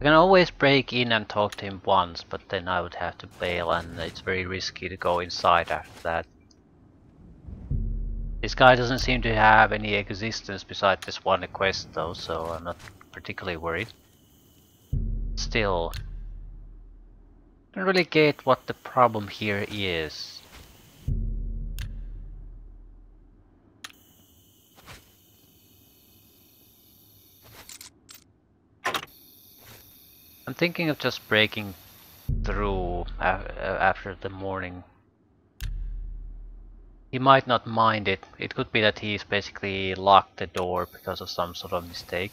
I can always break in and talk to him once, but then I would have to bail and it's very risky to go inside after that. This guy doesn't seem to have any existence besides this one quest though, so I'm not particularly worried. Still, I don't really get what the problem here is. I'm thinking of just breaking through after the morning. He might not mind it. It could be that he's basically locked the door because of some sort of mistake.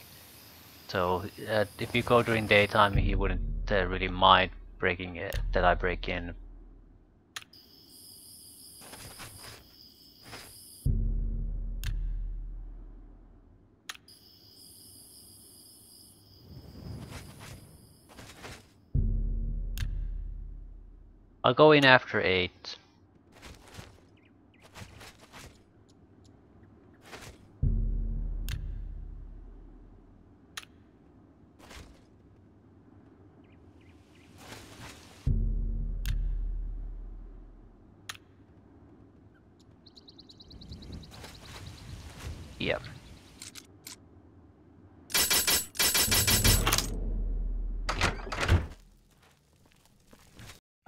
So uh, if you go during daytime, he wouldn't uh, really mind breaking it that I break in. I'll go in after 8. Yep.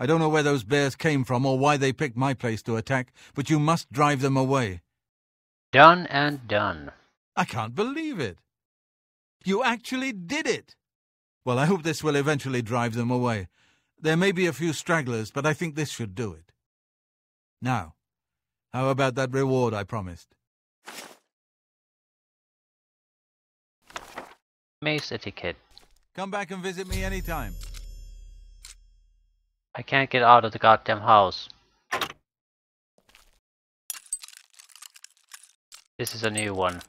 I don't know where those bears came from or why they picked my place to attack, but you must drive them away. Done and done. I can't believe it. You actually did it. Well, I hope this will eventually drive them away. There may be a few stragglers, but I think this should do it. Now, how about that reward I promised? Mace etiquette. Come back and visit me anytime. I can't get out of the goddamn house. This is a new one.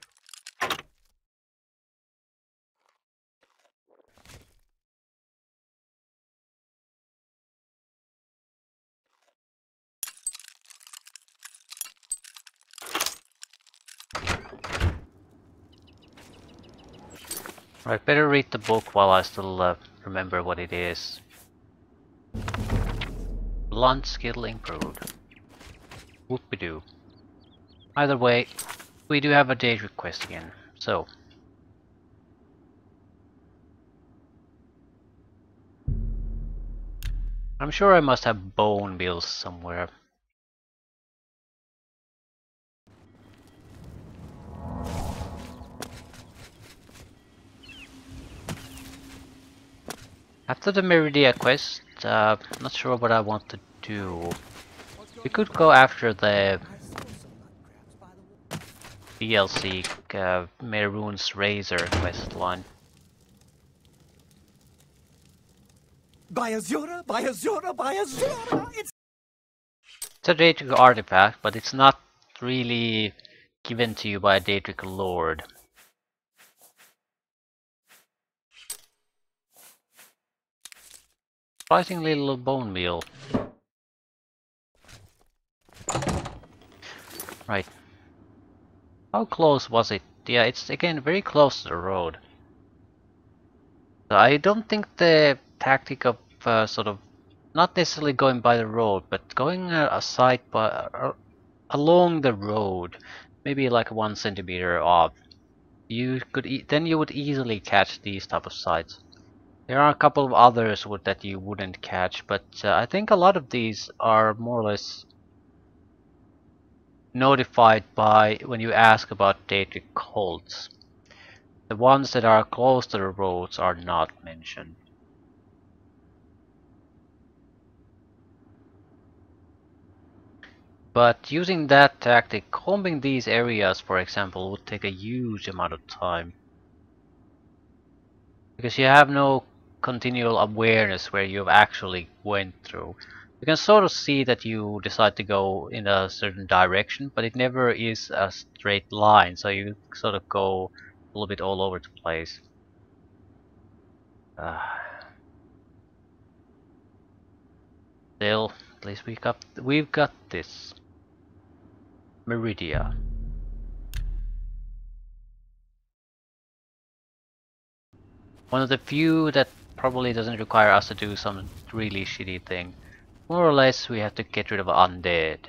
Right, better read the book while I still uh, remember what it is. Blunt skill improved. Whoop-de-doo. Either way, we do have a date request again, so... I'm sure I must have bone bills somewhere. After the Meridia quest, uh, not sure what I want to do. We could go after the DLC uh, Mehrunes Razor quest line. By Azura, by Azura, by Azura! It's It's a Daedric artifact, but it's not really given to you by a Daedric Lord. Surprisingly little bone meal. Right. How close was it? Yeah, it's again very close to the road. So I don't think the tactic of uh, sort of not necessarily going by the road, but going uh, aside by uh, along the road, maybe like one centimeter off. You could e then you would easily catch these type of sites. There are a couple of others that you wouldn't catch, but uh, I think a lot of these are more or less notified by when you ask about Daedric cults. The ones that are close to the roads are not mentioned. But using that tactic, combing these areas for example would take a huge amount of time. Because you have no continual awareness where you've actually went through. You can sort of see that you decide to go in a certain direction, but it never is a straight line, so you sort of go a little bit all over the place. Uh, still, at least we got we've got this. Meridia. One of the few that probably doesn't require us to do some really shitty thing. More or less we have to get rid of undead.